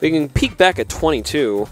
We can peek back at 22.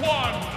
one.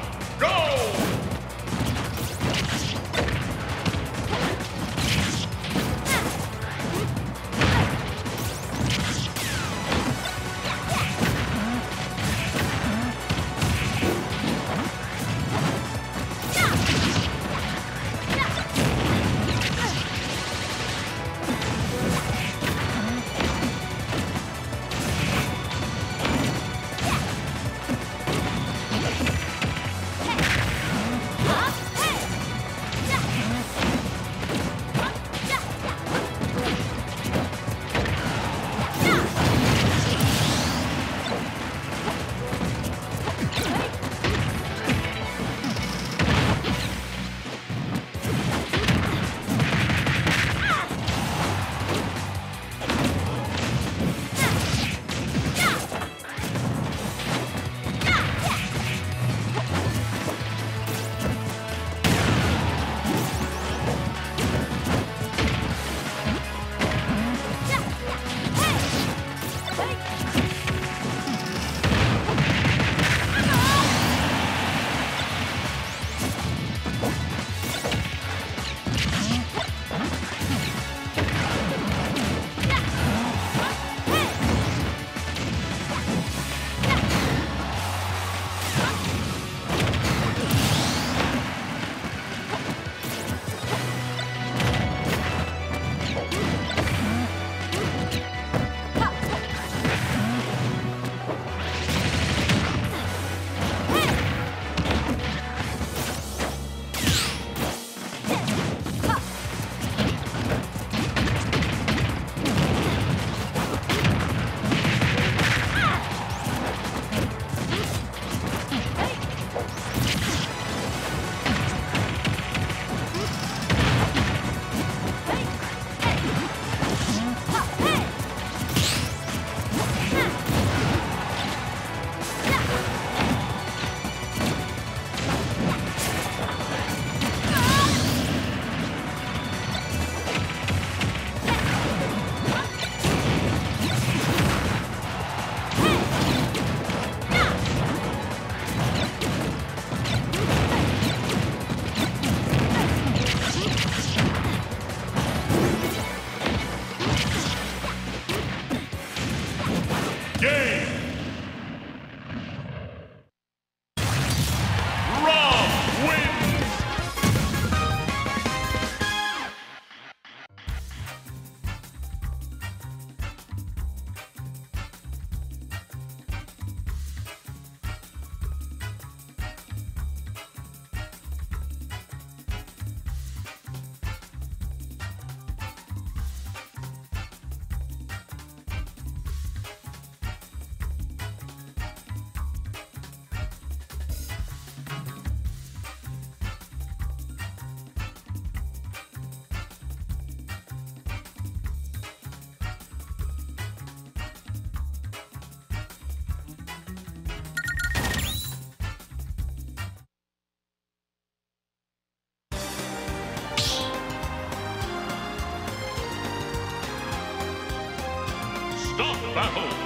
Battle!